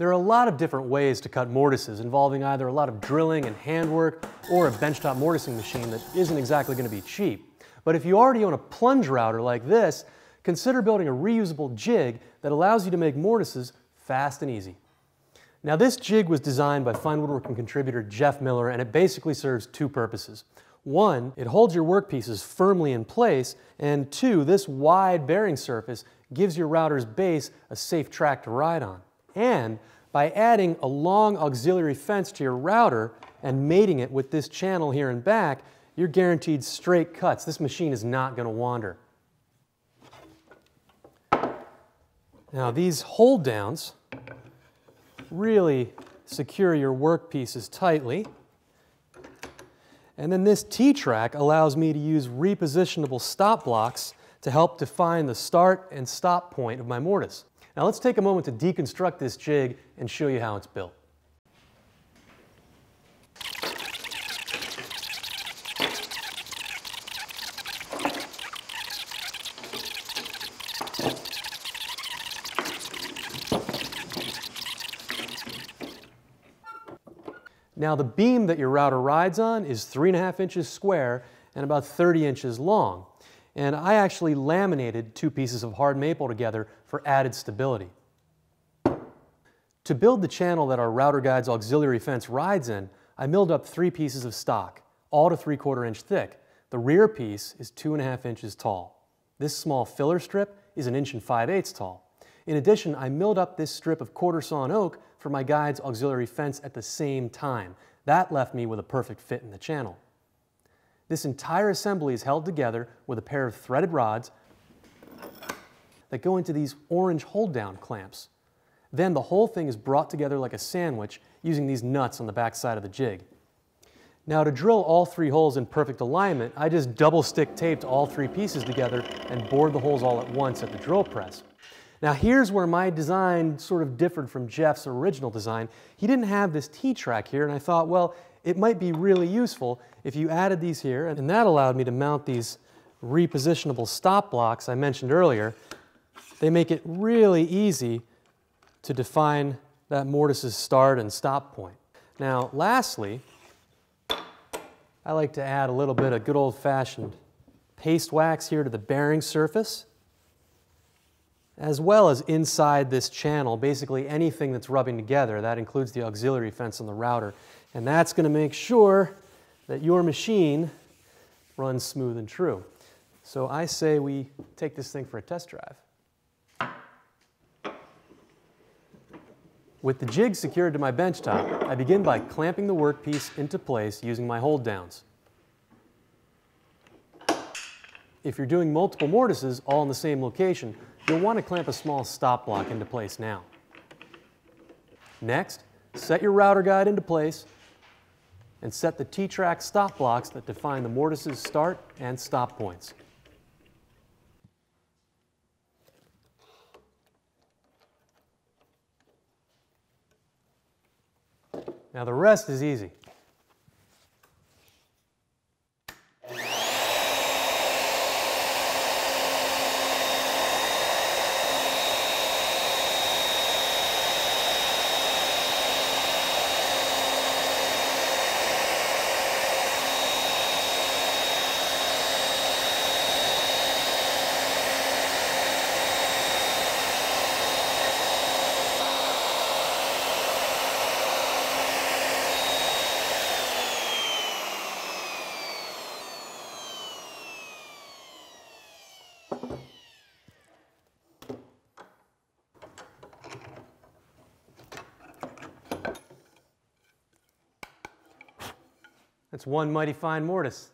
There are a lot of different ways to cut mortises involving either a lot of drilling and handwork or a benchtop mortising machine that isn't exactly going to be cheap. But if you already own a plunge router like this, consider building a reusable jig that allows you to make mortises fast and easy. Now this jig was designed by fine woodworking contributor Jeff Miller and it basically serves two purposes. One, it holds your workpieces firmly in place, and two, this wide bearing surface gives your router's base a safe track to ride on. And by adding a long auxiliary fence to your router and mating it with this channel here and back, you're guaranteed straight cuts. This machine is not going to wander. Now these hold downs really secure your workpieces tightly. And then this T-track allows me to use repositionable stop blocks to help define the start and stop point of my mortise. Now let's take a moment to deconstruct this jig and show you how it's built. Now the beam that your router rides on is three and a half inches square and about 30 inches long. And I actually laminated two pieces of hard maple together for added stability. To build the channel that our router guide's auxiliary fence rides in, I milled up three pieces of stock, all to three quarter inch thick. The rear piece is two and a half inches tall. This small filler strip is an inch and five eighths tall. In addition, I milled up this strip of quarter sawn oak for my guide's auxiliary fence at the same time. That left me with a perfect fit in the channel. This entire assembly is held together with a pair of threaded rods that go into these orange hold-down clamps. Then the whole thing is brought together like a sandwich using these nuts on the back side of the jig. Now to drill all three holes in perfect alignment, I just double stick taped all three pieces together and bored the holes all at once at the drill press. Now here's where my design sort of differed from Jeff's original design. He didn't have this T-track here and I thought, well, it might be really useful if you added these here and that allowed me to mount these repositionable stop blocks I mentioned earlier. They make it really easy to define that mortise's start and stop point. Now lastly, I like to add a little bit of good old-fashioned paste wax here to the bearing surface as well as inside this channel, basically anything that's rubbing together. That includes the auxiliary fence on the router. And that's going to make sure that your machine runs smooth and true. So I say we take this thing for a test drive. With the jig secured to my bench top, I begin by clamping the workpiece into place using my hold downs. If you're doing multiple mortises all in the same location, You'll want to clamp a small stop block into place now. Next, set your router guide into place and set the T-track stop blocks that define the mortise's start and stop points. Now the rest is easy. That's one mighty fine mortise.